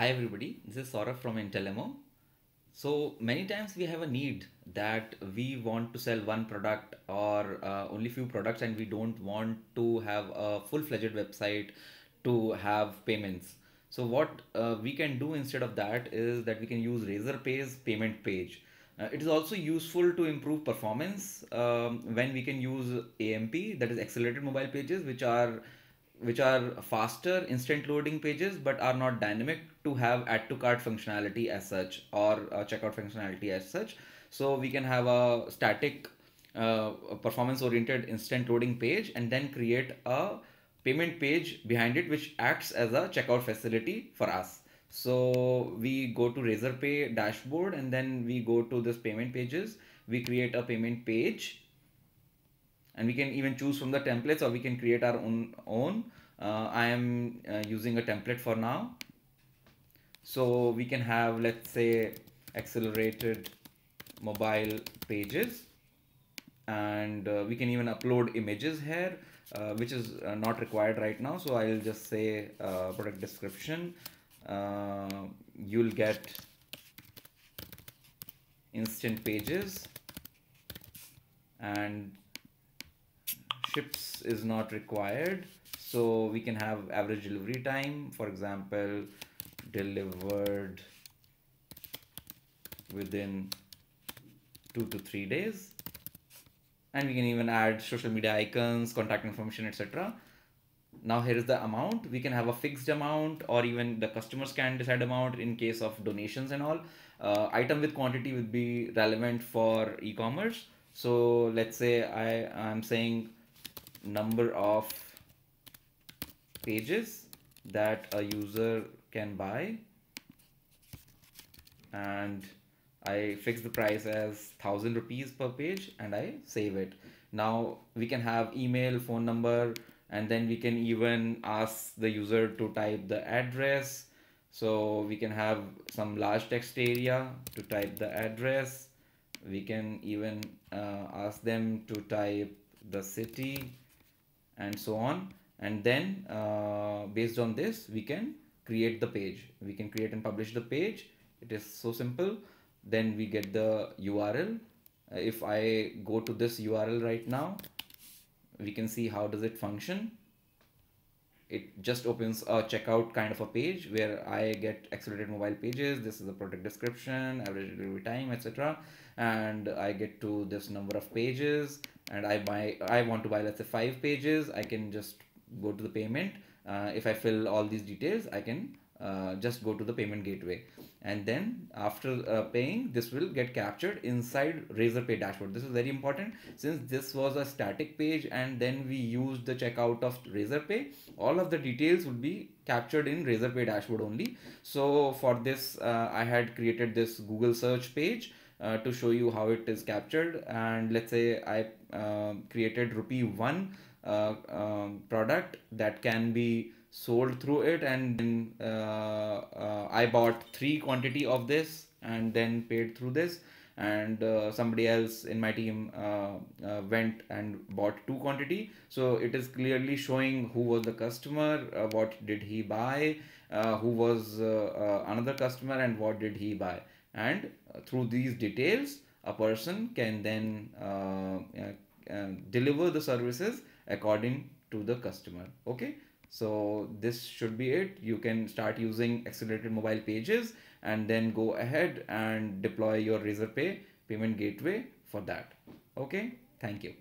Hi everybody, this is Saurabh from Intellemo. So many times we have a need that we want to sell one product or uh, only few products and we don't want to have a full-fledged website to have payments. So what uh, we can do instead of that is that we can use Razorpay's payment page. Uh, it is also useful to improve performance um, when we can use AMP, that is accelerated mobile pages, which are which are faster instant loading pages but are not dynamic to have add to cart functionality as such or uh, checkout functionality as such. So we can have a static uh, performance oriented instant loading page and then create a payment page behind it which acts as a checkout facility for us. So we go to razorpay dashboard and then we go to this payment pages. We create a payment page and we can even choose from the templates or we can create our own own. Uh, I am uh, using a template for now. So we can have let's say accelerated mobile pages. And uh, we can even upload images here uh, which is uh, not required right now. So I'll just say uh, product description. You'll get instant pages. And ships is not required. So we can have average delivery time. For example delivered within two to three days. And we can even add social media icons contact information etc now here is the amount. We can have a fixed amount or even the customers can decide amount in case of donations and all. Uh, item with quantity would be relevant for e-commerce. So let's say i am saying number of pages that a user can buy and I fix the price as thousand rupees per page and I save it. Now we can have email, phone number, and then we can even ask the user to type the address. So we can have some large text area to type the address. We can even uh, ask them to type the city and so on. And then uh, based on this we can create the page. We can create and publish the page. It is so simple. Then we get the URL uh, if I go to this URL right now we can see how does it function it just opens a checkout kind of a page where I get accelerated mobile pages. This is the product description, average delivery time, etc. And I get to this number of pages and I buy, I want to buy, let's say five pages. I can just go to the payment. Uh, if I fill all these details, I can uh, just go to the payment gateway. And then after uh, paying this will get captured inside razorpay dashboard. This is very important. Since this was a static page and then we used the checkout of razorpay all of the details would be captured in razorpay dashboard only. So for this uh, i had created this google search page uh, to show you how it is captured. And let's say i uh, created rupee one uh, um, product that can be sold through it and then uh, uh, I bought three quantity of this and then paid through this. And uh, somebody else in my team uh, uh, went and bought two quantity. So it is clearly showing who was the customer uh, what did he buy who was another customer and what did he buy. And through these details a person can then deliver the services according to the customer. Okay so this should be it. You can start using accelerated mobile pages and then go ahead and deploy your Razorpay payment gateway for that. Okay, thank you.